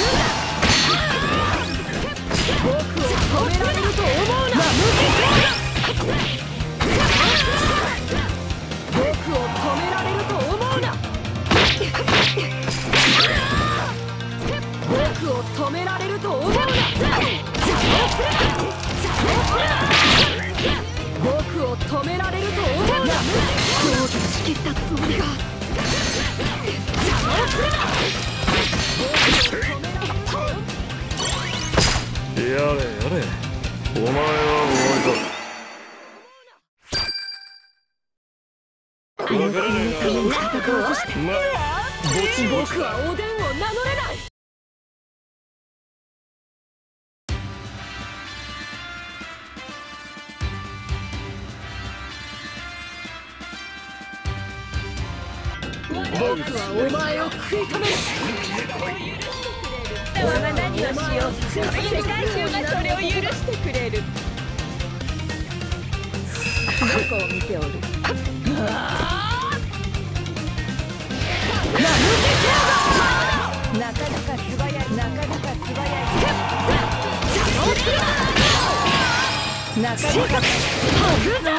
Yeah! 花じゃ済まねえ邪魔をするな僕はおでんを名乗れない僕はお前を食い止める。我が何をしよう。世界中がそれを許してくれる。どこを見ておるなかなか素早い。なかなか素早い。なかなかトルネ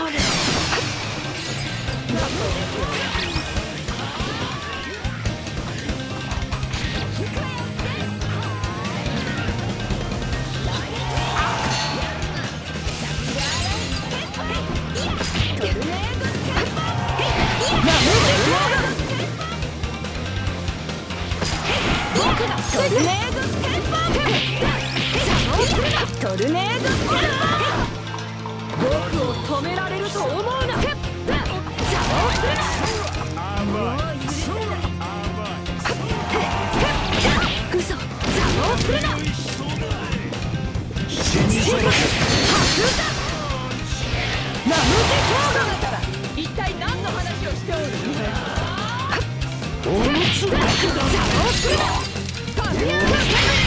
と思うな邪魔をするな嘘邪魔をするな死にそうだナムテ一体何の話をしておるおのつ邪魔をするな。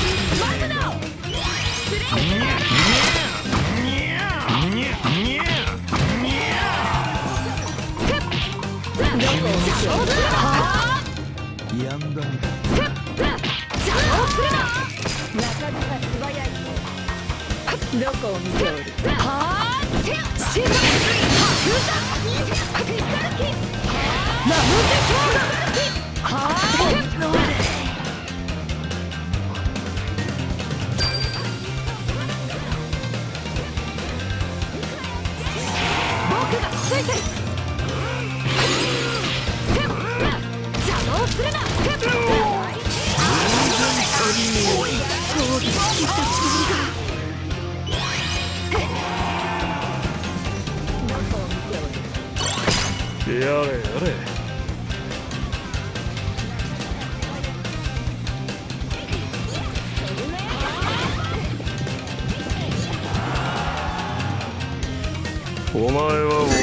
やんだみたいどこを見てる。やれやれお前は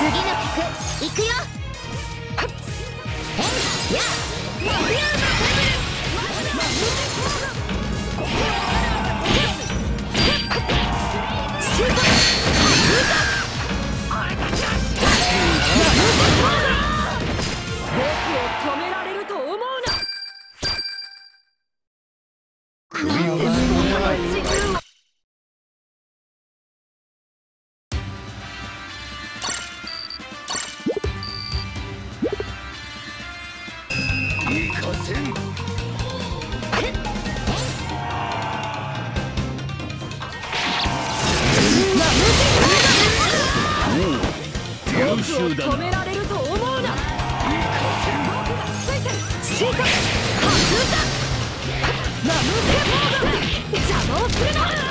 次の曲いくよ。変や止められると思うなシートハクだマムセモード邪魔をするな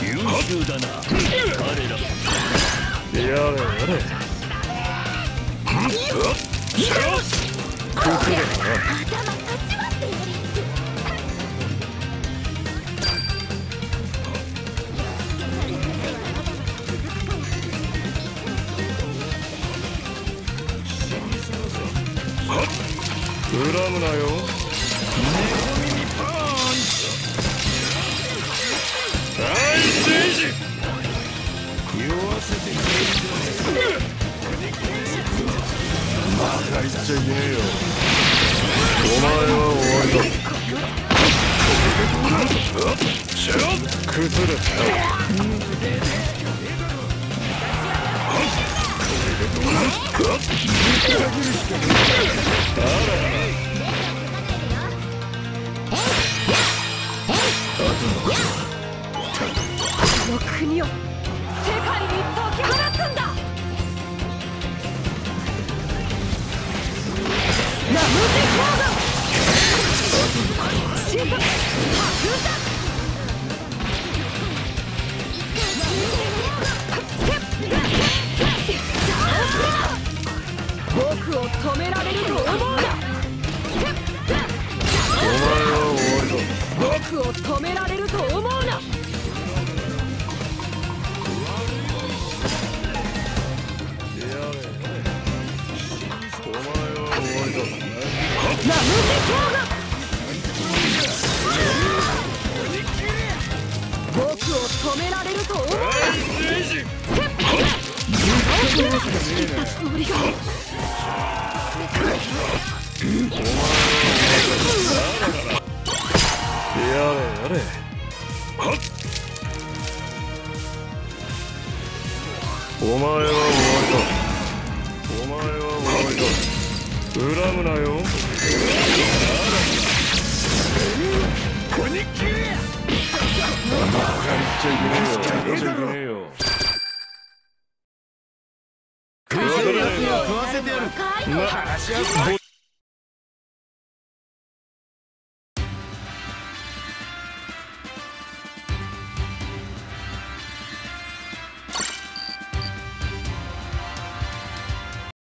優秀だ。な彼らやれやれ崩れ。たな恨むなよ。大聖司言わせてくれるバカ言っちゃいねえよお前は終わりだ。崩れたよこの国を世界に解き放つんだ。ナムテコードシートハクだ僕を止められ僕を止められると思うな聖司つもりがやれやれお前は終わりだお前は終わりだ恨むなよ。バカ言っちゃいけねえよ言っちゃいけねえよ食わせてやる。なボ